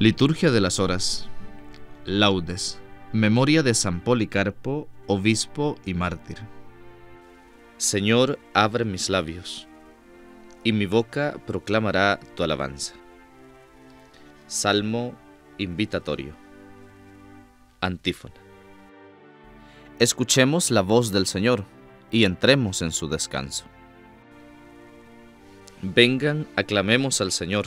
Liturgia de las Horas. Laudes. Memoria de San Policarpo, obispo y mártir. Señor, abre mis labios, y mi boca proclamará tu alabanza. Salmo invitatorio. Antífona. Escuchemos la voz del Señor y entremos en su descanso. Vengan, aclamemos al Señor,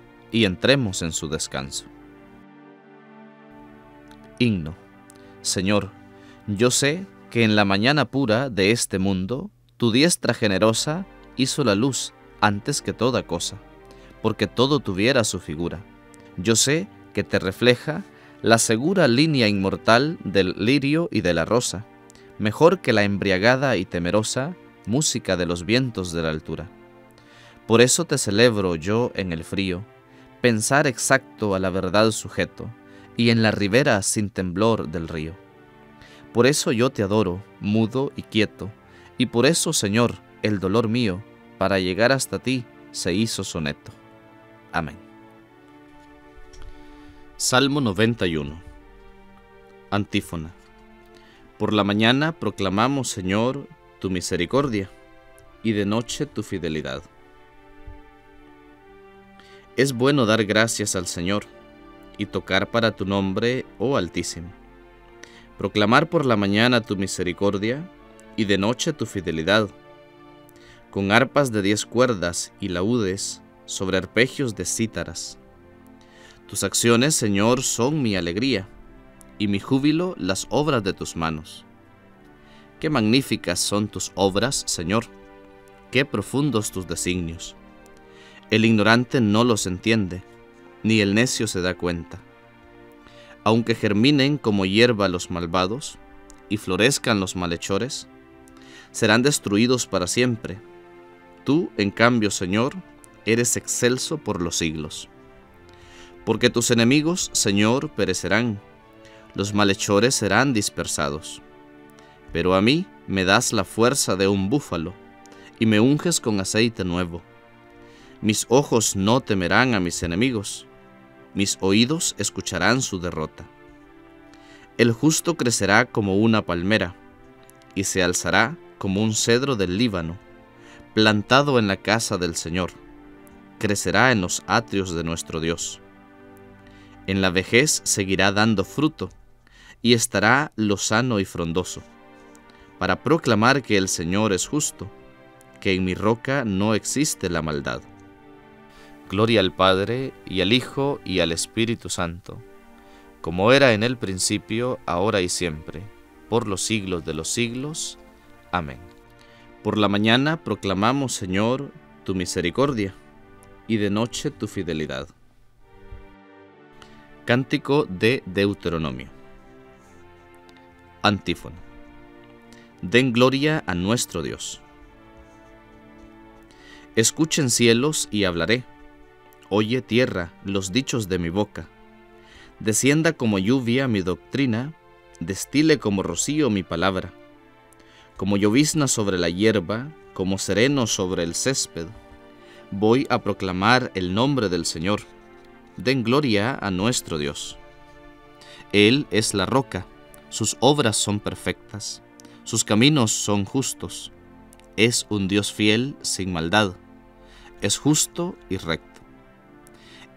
y entremos en su descanso. Himno. Señor, yo sé que en la mañana pura de este mundo, tu diestra generosa hizo la luz antes que toda cosa, porque todo tuviera su figura. Yo sé que te refleja la segura línea inmortal del lirio y de la rosa, mejor que la embriagada y temerosa música de los vientos de la altura. Por eso te celebro yo en el frío, pensar exacto a la verdad sujeto, y en la ribera sin temblor del río. Por eso yo te adoro, mudo y quieto, y por eso, Señor, el dolor mío, para llegar hasta ti, se hizo soneto. Amén. Salmo 91 Antífona Por la mañana proclamamos, Señor, tu misericordia, y de noche tu fidelidad. Es bueno dar gracias al Señor y tocar para tu nombre, oh Altísimo. Proclamar por la mañana tu misericordia y de noche tu fidelidad. Con arpas de diez cuerdas y laúdes sobre arpegios de cítaras. Tus acciones, Señor, son mi alegría y mi júbilo las obras de tus manos. Qué magníficas son tus obras, Señor, qué profundos tus designios. El ignorante no los entiende, ni el necio se da cuenta. Aunque germinen como hierba los malvados y florezcan los malhechores, serán destruidos para siempre. Tú, en cambio, Señor, eres excelso por los siglos. Porque tus enemigos, Señor, perecerán, los malhechores serán dispersados. Pero a mí me das la fuerza de un búfalo, y me unges con aceite nuevo mis ojos no temerán a mis enemigos, mis oídos escucharán su derrota. El justo crecerá como una palmera, y se alzará como un cedro del Líbano, plantado en la casa del Señor, crecerá en los atrios de nuestro Dios. En la vejez seguirá dando fruto, y estará lozano y frondoso, para proclamar que el Señor es justo, que en mi roca no existe la maldad. Gloria al Padre, y al Hijo, y al Espíritu Santo, como era en el principio, ahora y siempre, por los siglos de los siglos. Amén. Por la mañana proclamamos, Señor, tu misericordia, y de noche tu fidelidad. Cántico de Deuteronomio. Antífono. Den gloria a nuestro Dios. Escuchen cielos y hablaré Oye tierra los dichos de mi boca. Descienda como lluvia mi doctrina destile como rocío mi palabra, como llovizna sobre la hierba, como sereno sobre el césped. Voy a proclamar el nombre del Señor. Den gloria a nuestro Dios. Él es la roca, sus obras son perfectas, sus caminos son justos. Es un Dios fiel sin maldad, es justo y recto.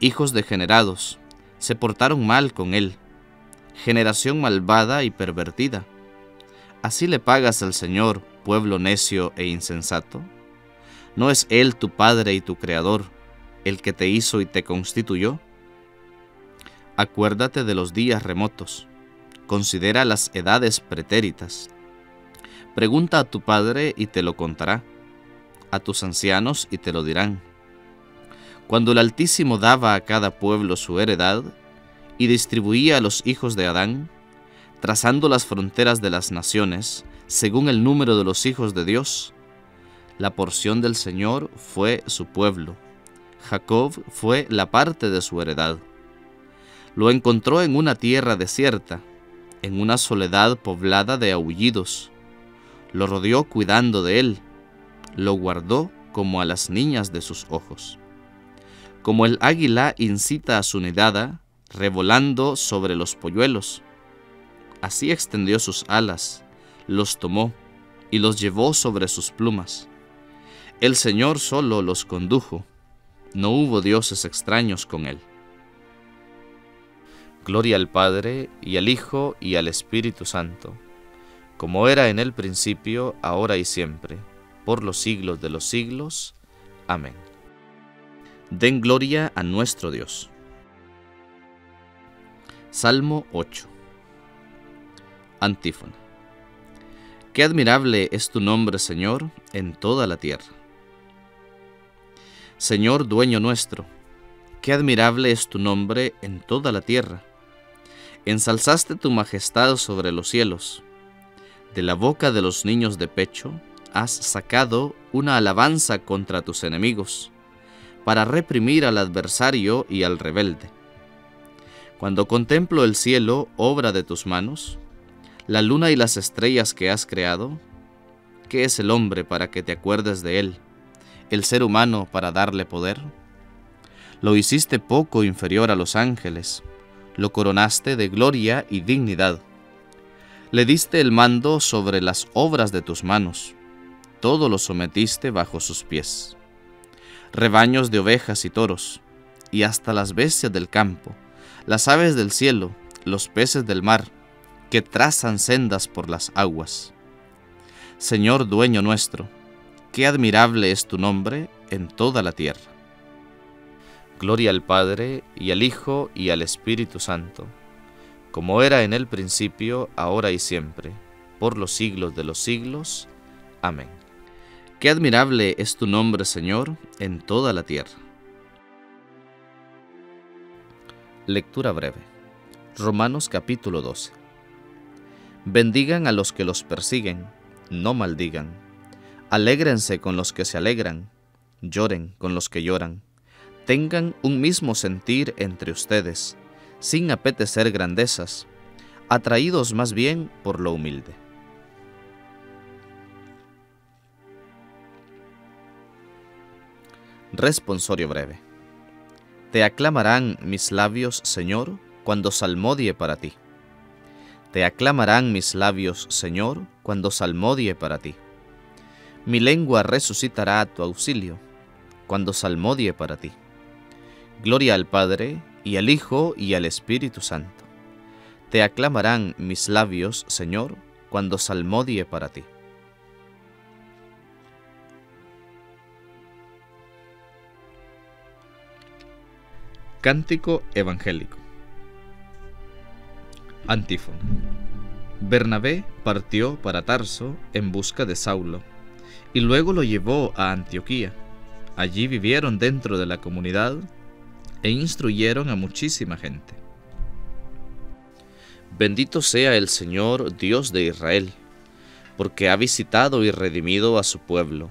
Hijos degenerados, se portaron mal con él, generación malvada y pervertida. ¿Así le pagas al Señor, pueblo necio e insensato? ¿No es Él tu Padre y tu Creador, el que te hizo y te constituyó? Acuérdate de los días remotos, considera las edades pretéritas. Pregunta a tu Padre y te lo contará, a tus ancianos y te lo dirán. Cuando el Altísimo daba a cada pueblo su heredad y distribuía a los hijos de Adán, trazando las fronteras de las naciones, según el número de los hijos de Dios, la porción del Señor fue su pueblo, Jacob fue la parte de su heredad. Lo encontró en una tierra desierta, en una soledad poblada de aullidos. Lo rodeó cuidando de él, lo guardó como a las niñas de sus ojos. Como el águila incita a su nidada, revolando sobre los polluelos. Así extendió sus alas, los tomó y los llevó sobre sus plumas. El Señor solo los condujo, no hubo dioses extraños con él. Gloria al Padre, y al Hijo, y al Espíritu Santo, como era en el principio, ahora y siempre, por los siglos de los siglos. Amén. Den gloria a nuestro Dios. Salmo 8. Antífona. Qué admirable es tu nombre, Señor, en toda la tierra. Señor dueño nuestro, qué admirable es tu nombre en toda la tierra ensalzaste tu majestad sobre los cielos. De la boca de los niños de pecho has sacado una alabanza contra tus enemigos, para reprimir al adversario y al rebelde. Cuando contemplo el cielo, obra de tus manos, la luna y las estrellas que has creado, ¿qué es el hombre para que te acuerdes de él? ¿El ser humano para darle poder? Lo hiciste poco inferior a los ángeles, lo coronaste de gloria y dignidad. Le diste el mando sobre las obras de tus manos, todo lo sometiste bajo sus pies. Rebaños de ovejas y toros, y hasta las bestias del campo, las aves del cielo, los peces del mar, que trazan sendas por las aguas. Señor dueño nuestro, qué admirable es tu nombre en toda la tierra. Gloria al Padre, y al Hijo, y al Espíritu Santo, como era en el principio, ahora y siempre, por los siglos de los siglos. Amén. Qué admirable es tu nombre, Señor, en toda la tierra. Lectura breve. Romanos capítulo 12. Bendigan a los que los persiguen, no maldigan. Alégrense con los que se alegran, lloren con los que lloran tengan un mismo sentir entre ustedes, sin apetecer grandezas, atraídos más bien por lo humilde. Responsorio breve. Te aclamarán mis labios, Señor, cuando salmodie para ti. Te aclamarán mis labios, Señor, cuando salmodie para ti. Mi lengua resucitará a tu auxilio, cuando salmodie para ti. Gloria al Padre, y al Hijo, y al Espíritu Santo. Te aclamarán mis labios, Señor, cuando salmodie para ti. Cántico Evangélico Antífono Bernabé partió para Tarso en busca de Saulo, y luego lo llevó a Antioquía. Allí vivieron dentro de la comunidad e instruyeron a muchísima gente. Bendito sea el Señor Dios de Israel, porque ha visitado y redimido a su pueblo,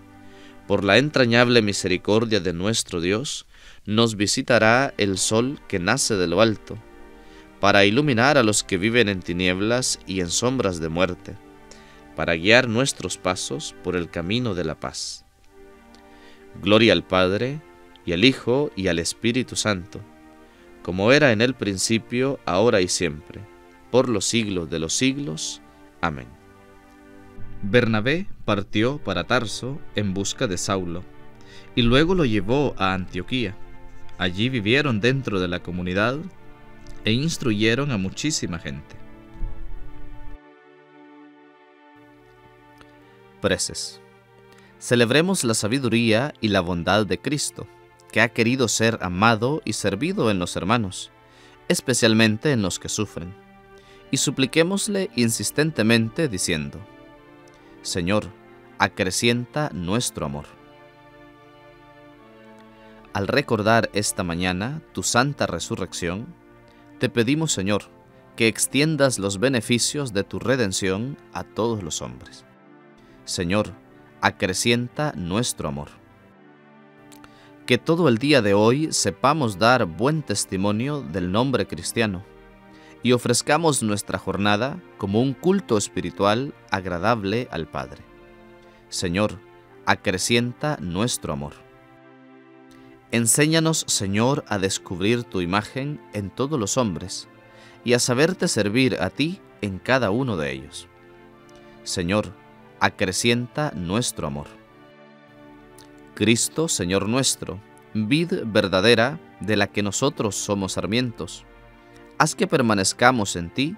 Por la entrañable misericordia de nuestro Dios, nos visitará el sol que nace de lo alto, para iluminar a los que viven en tinieblas y en sombras de muerte, para guiar nuestros pasos por el camino de la paz. Gloria al Padre, y al Hijo, y al Espíritu Santo, como era en el principio, ahora y siempre, por los siglos de los siglos. Amén. Bernabé partió para Tarso en busca de Saulo, y luego lo llevó a Antioquía. Allí vivieron dentro de la comunidad e instruyeron a muchísima gente. Preces. Celebremos la sabiduría y la bondad de Cristo, que ha querido ser amado y servido en los hermanos, especialmente en los que sufren, y supliquémosle insistentemente diciendo, Señor, acrecienta nuestro amor. Al recordar esta mañana tu santa resurrección, te pedimos, Señor, que extiendas los beneficios de tu redención a todos los hombres. Señor, acrecienta nuestro amor. Que todo el día de hoy sepamos dar buen testimonio del nombre cristiano y ofrezcamos nuestra jornada como un culto espiritual agradable al Padre. Señor, acrecienta nuestro amor. Enséñanos, Señor, a descubrir tu imagen en todos los hombres y a saberte servir a ti en cada uno de ellos. Señor, acrecienta nuestro amor. Cristo, Señor nuestro, vid verdadera de la que nosotros somos sarmientos, haz que permanezcamos en ti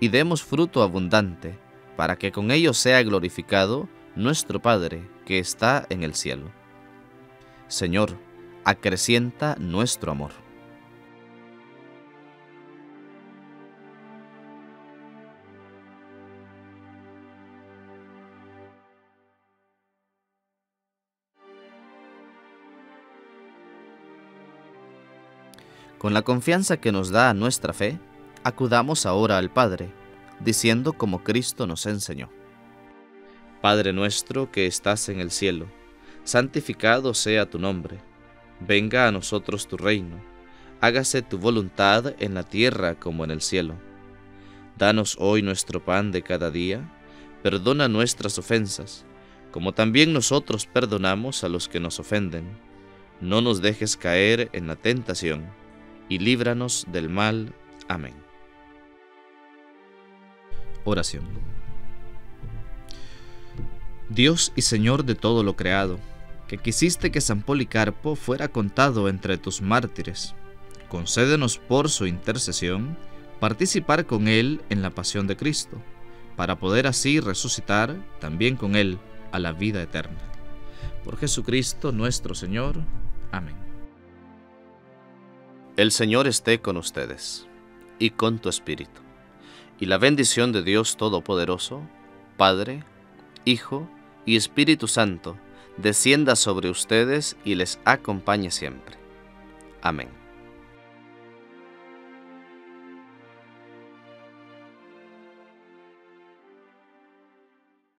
y demos fruto abundante, para que con ello sea glorificado nuestro Padre que está en el cielo. Señor, acrecienta nuestro amor. Con la confianza que nos da nuestra fe, acudamos ahora al Padre, diciendo como Cristo nos enseñó. Padre nuestro que estás en el cielo, santificado sea tu nombre, venga a nosotros tu reino, hágase tu voluntad en la tierra como en el cielo. Danos hoy nuestro pan de cada día, perdona nuestras ofensas, como también nosotros perdonamos a los que nos ofenden. No nos dejes caer en la tentación y líbranos del mal. Amén. Oración. Dios y Señor de todo lo creado, que quisiste que San Policarpo fuera contado entre tus mártires, concédenos por su intercesión participar con él en la pasión de Cristo, para poder así resucitar también con él a la vida eterna. Por Jesucristo nuestro Señor. Amén. El Señor esté con ustedes y con tu espíritu. Y la bendición de Dios Todopoderoso, Padre, Hijo y Espíritu Santo, descienda sobre ustedes y les acompañe siempre. Amén.